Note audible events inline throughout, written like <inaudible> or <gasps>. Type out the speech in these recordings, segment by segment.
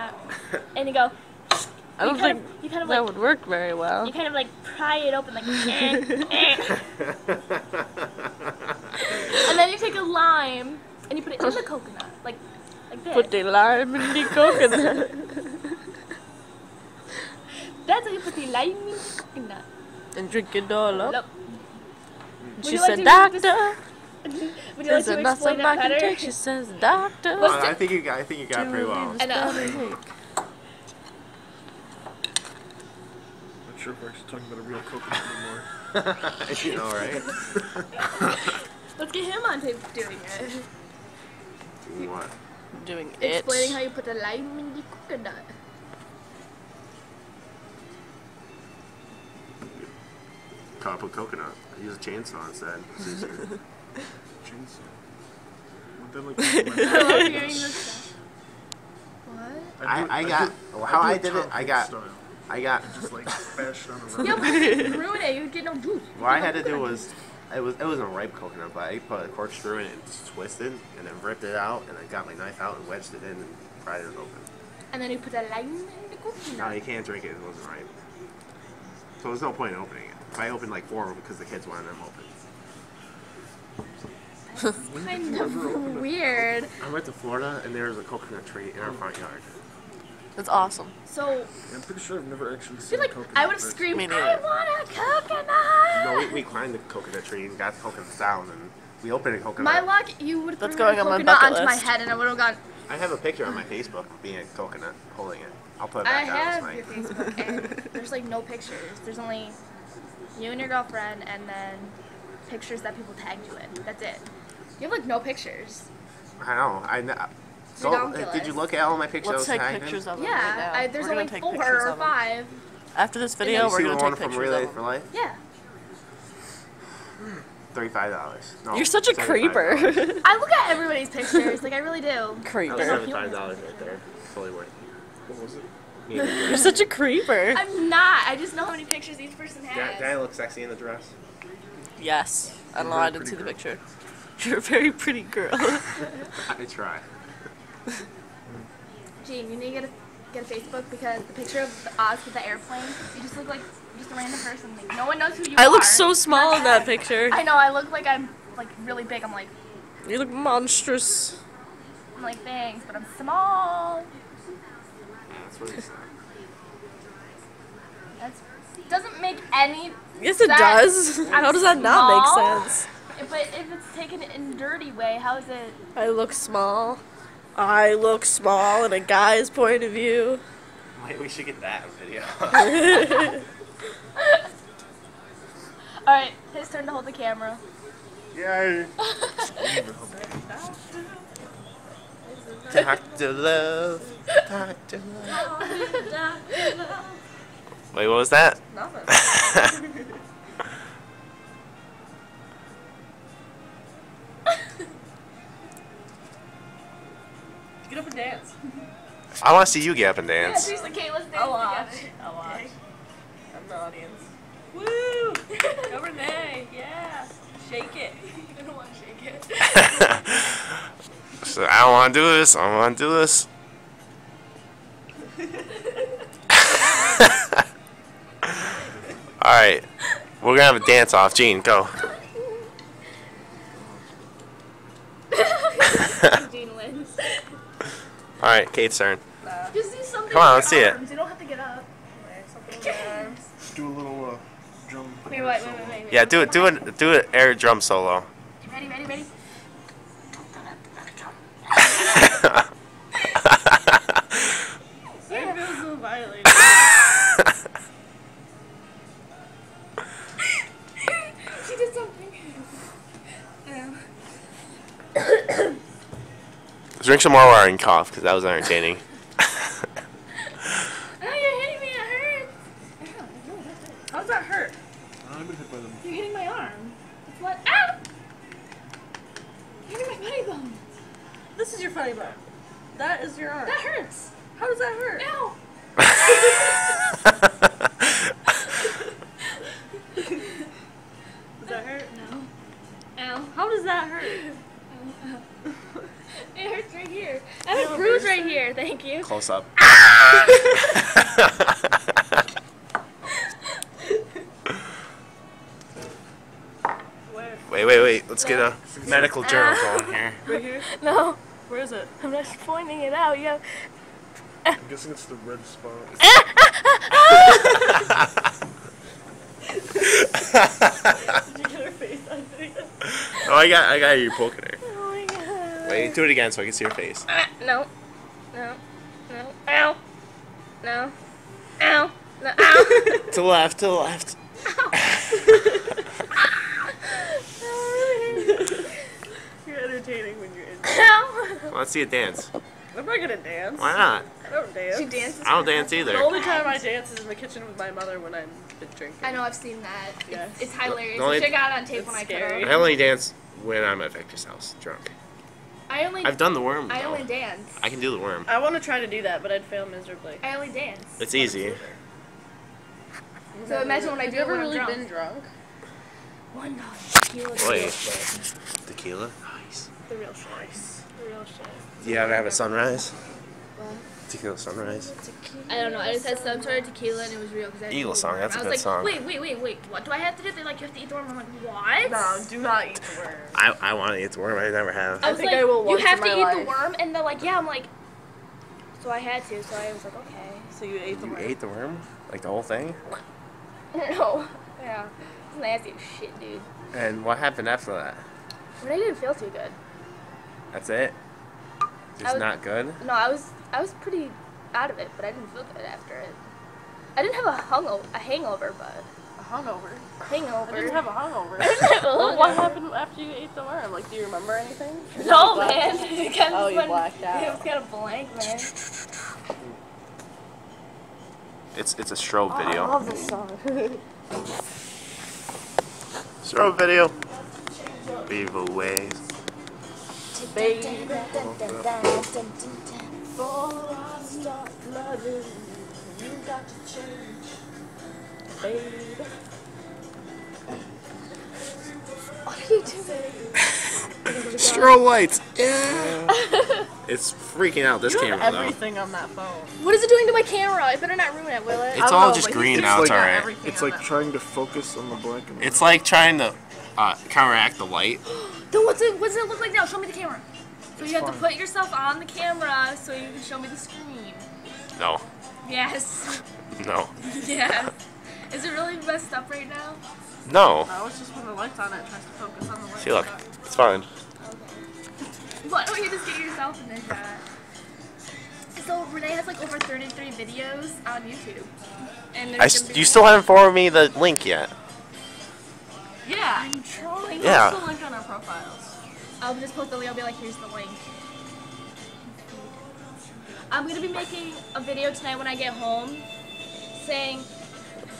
coconut, <laughs> and you go. I don't you think of, you kind of that like would work very well. you kind of like pry it open like, eh, eh. and then you take a lime and you put it in the coconut like like this. Put the lime in the coconut. <laughs> That's how you put the lime in the coconut. and drink it all up. Look. Like said, to Doctor, <laughs> Would you like is to explain something it I can better? take? She says, Doctor. What's Uh, I think you got. I think you got pretty well. I know. Not sure if we're actually talking about a real coconut <laughs> anymore. you know, right? <laughs> Let's get him on tape doing it. what? Doing it. Explaining how you put the lime in the coconut. Cut up a coconut. I use a chainsaw instead. It's easier. Chainsaw. What? I love hearing this stuff. What? I, do it- I do got. well, how do I did it, I got. style. I got. Just like bash on a Yeah, rubber. but you ruin it, you get no juice. What I had to do was, it was it wasn't a ripe coconut, but I put a corkscrew in it and just twisted, and then ripped it out, and I got my knife out and wedged it in and pried it open. And then you put the lime in the coconut. No, you can't drink it. It wasn't ripe. So there's no point in opening it. If I opened like four of them because the kids wanted them open. <laughs> Kind of weird. I went to Florida and there was a coconut tree in our front yard. That's awesome. So, Yeah, I'm pretty sure I've never actually seen feel like coconut. I would have but- screamed, Me I want a coconut! No, we, we climbed the coconut tree and got the coconut down and we opened a coconut. My luck, you would have That's thrown going a on my coconut bucket onto my head and I would have gone, I have a picture on my Facebook of being a coconut holding it. I'll put it I back out. have It's your Facebook and there's like no pictures. There's only you and your girlfriend and then pictures that people tagged you in. That's it. You have like no pictures. I know. I know. So, uh, did you look at all my pictures? Let's I was take tagged pictures of them Yeah, right now. I, there's We're only take four or them. five. After this video, we're gonna the one take from pictures Relay of for. Life? Yeah. Thirty-five dollars. No, You're such a creeper. I look at everybody's pictures, like I really do. <laughs> That was creeper. seventy-five dollars right there. Totally worth it. What was it? Me and the You're such a creeper. I'm not. I just know how many pictures each person Did I, has. did I look sexy in the dress? Yes. I don't know. You're a I very didn't see the picture. You're a very pretty girl. <laughs> I try. Gene, you need to get a, get a Facebook because the picture of Oz with the airplane, you just look like just a random person. Like no one knows who you are. I look so small in that picture. <laughs> I know. I look like I'm like really big. I'm like You look monstrous. I'm like thanks, but I'm small. That's what he said. That doesn't make any. Yes, it does. I'm How does that not make sense? But if it's taken in a dirty way, how is it? I look small. I look small in a guy's point of view. Wait, we should get that on video. <laughs> All right, his turn to hold the camera. Yay! Doctor Love. Doctor Love. <laughs> Wait, what was that? Nothing. <laughs> up and dance. I want to see you get up and Yeah, dance. seriously, Kate, let's dance I'll watch. together. I'll watch. I'm the audience. Woo! Go Renee, yeah. Shake it. <laughs> I don't want to shake it. <laughs> so I don't want to do this. I don't want to do this. <laughs> All right, we're gonna have a dance off. Gene, go. Gene wins. All right, Kate's turn. Just do something. Come on, with let's your see it. You don't have to get up. Just do a little uh, drum. Wait, wait, wait, wait, wait. Yeah, do it. Do it. Do it. Air drum solo. Ready, ready, ready. I feel so violated. she did something. Um, Drink some more water and cough, because that was entertaining. <laughs> oh, you're hitting me. It hurts. How does that hurt? I've been hit by them. You're hitting my arm. It's what? Ow! You're hitting my funny bone. This is your funny bone. That is your arm. That hurts. How does that hurt? Ow! <laughs> <laughs> Does that hurt? No. Ow. How does that hurt? It hurts right here. I have a bruise right here. Thank you. you. Close up. <laughs> Wait, wait, wait. Let's get a medical journal going here. <laughs> Right here? No, Where is it? I'm just pointing it out. Yeah. I'm <laughs> guessing it's the red spot. Did you get her face on video? Oh, I got, I got you poking her. Oh my god. Wait, do it again so I can see your face. Ah, no. No. No. Ow. No. Ow. No. Ow. <laughs> to the left, to the left. <laughs> You're entertaining when you're in. Ow. Let's see a dance. I'm not gonna dance. Why not? I don't dance. She dances. I don't dance either. The only time I dance is in the kitchen with my mother when I'm drinking. I know. I've seen that. Yeah. It's, it's hilarious. The only- I got it on tape It's when I scary. could. I only dance when I'm at Victor's house, drunk. I only. I've done the worm. I though. only dance. I can do the worm. I want to try to do that, but I'd fail miserably. I only dance. It's easy. So imagine when I Have do you it ever I'm really drunk. been drunk? One dollar tequila. is the Wait. real shit. Tequila? Nice. The real shit. The real shit. Do you ever have a sunrise? What? Tequila sunrise. I don't know. I just had some sort of tequila and it was real because I Eagle song, that's a I was good like, song. wait, wait, wait, wait. What do I have to do? They're like, you have to eat the worm. I'm like, what? No, do not eat the worm. I, I want to eat the worm. I never have. I was think like, I will you once have in to my eat life. the worm, and they're like, yeah. I'm like, so I had to. So I was like, okay. So you ate the You worm. ate the worm? Like the whole thing? <laughs> no. Yeah. It's nasty as shit, dude. And what happened after that? But I didn't feel too good. That's it? I Just was- not good? No, I was I was pretty out of it, but I didn't feel good after it. I didn't have a hungover, a hangover, but A hungover. hangover. I didn't have a hungover. <laughs> didn't have a well, what happened after you ate the worm? Like, do you remember anything? <laughs> No, did you man. <laughs> It kind of Oh, you went- blacked out. It was kind of blank, man. It's it's a strobe oh, I video. I love this song. Strobe video. Evil ways. Baby. Before I start loving, you got to change. Baby. What are you doing? Strobe lights. Yeah. <laughs> it's freaking out this You have camera though. on that phone. What is it doing to my camera? It better not ruin it, will it? It's all know, just but green he's now, just it's got alright. It's like that trying to focus on the black. It's like trying to uh, counteract the light. <gasps> <gasps> <gasps> Then what's it? What's it look like now? Show me the camera. So you have to put yourself on the camera so you can show me the screen. No. Yes. No. <laughs> yes. Is it really messed up right now? No. No, it's just when the light's on it, it tries to focus on the light. See, look. It's fine. Why don't you just get yourself in this shot? So Renee has like over 33 videos on YouTube. And I there's s- you still haven't forwarded me the link yet. Yeah. I'm trying. Yeah. Post the link on our profiles. I'll just post the link. I'll be like, here's the link. I'm gonna be making a video tonight when I get home, saying,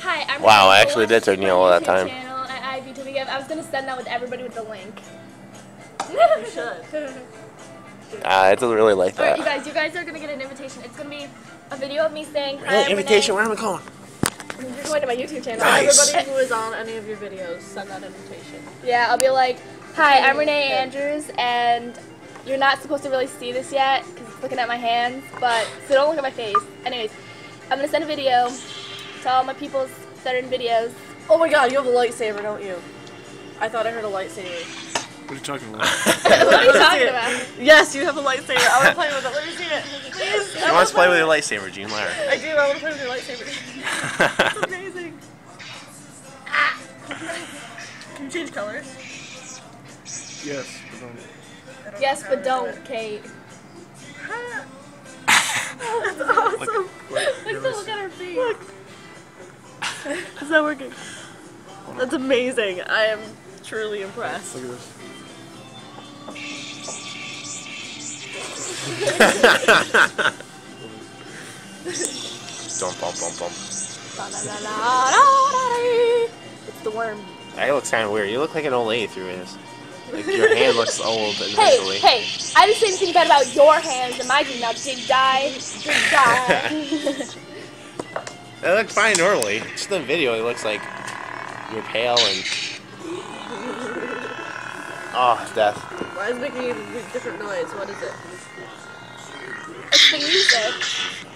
"Hi, I'm." Wow, Renee. I actually Go did turn watch yellow my that time. Channel at IBTV. I was gonna send that with everybody with the link. You should. <laughs> Ah, I didn't really like that. Alright, you guys, you guys are gonna get an invitation. It's gonna be a video of me saying, "Hi, Hey, I'm invitation, Renee." where am I going? You're going to my YouTube channel. Nice. Everybody who is <laughs> on any of your videos, send that invitation. Yeah, I'll be like, "Hi, I'm Renee Andrews, and you're not supposed to really see this yet because it's looking at my hands, but so don't look at my face." Anyways, I'm gonna send a video to all my peoples that are in videos. Oh my god, you have a lightsaber, don't you? I thought I heard a lightsaber. What are you talking about? <laughs> what are you talking about? Yes, you have a lightsaber. I want to play with it. Let me see it. Please. She wants to play with your lightsaber, Gene. Let. I do. I want to play with your lightsaber. <laughs> It's amazing. Can you change colors? Yes. But um, Yes, but don't, Kate. That's awesome. wait, Look, give look at her face. Look. It's not working. That's amazing. I am truly impressed. look at this. Dum, bum, bum, bum. It's the worm. That looks kind of weird. You look like an old lady through this. Like your hand looks old Hey, individually. hey, I didn't say anything bad about your hands and my did now did die. Did die. <laughs> That looks fine normally. Just the video, it looks like you're pale and. Oh, death. Why is it making a different noise? What is it? It's the music.